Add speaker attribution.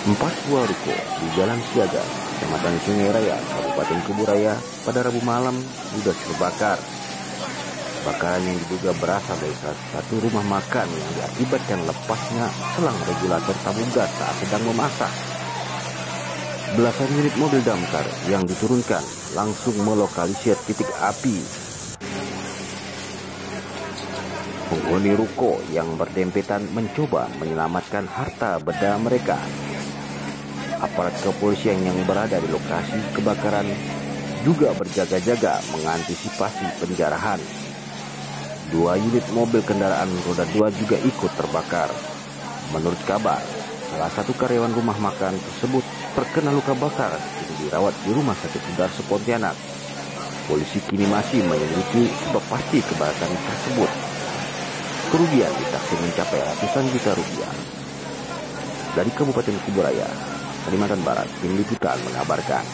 Speaker 1: Empat buah ruko di Jalan Siaga, Kecamatan Sungai Raya, Kabupaten Kuburaya pada Rabu malam sudah terbakar. Kebakaran yang diduga berasal dari satu rumah makan yang diakibatkan lepasnya selang regulator tabung gas saat sedang memasak. Belasan unit mobil damkar yang diturunkan langsung melokalisir titik api. Penghuni ruko yang berdempetan mencoba menyelamatkan harta benda mereka aparat kepolisian yang berada di lokasi kebakaran juga berjaga-jaga mengantisipasi penjarahan. Dua unit mobil kendaraan roda dua juga ikut terbakar. Menurut kabar, salah satu karyawan rumah makan tersebut terkena luka bakar dan dirawat di rumah sakit Sudarso Pontianak. Polisi kini masih menyelidiki sebab pasti kebakaran tersebut. Kerugian ditaksir mencapai ratusan juta rupiah. Dari Kabupaten Kuburaya, Kalimantan Barat, Tim Liputan mengabarkan.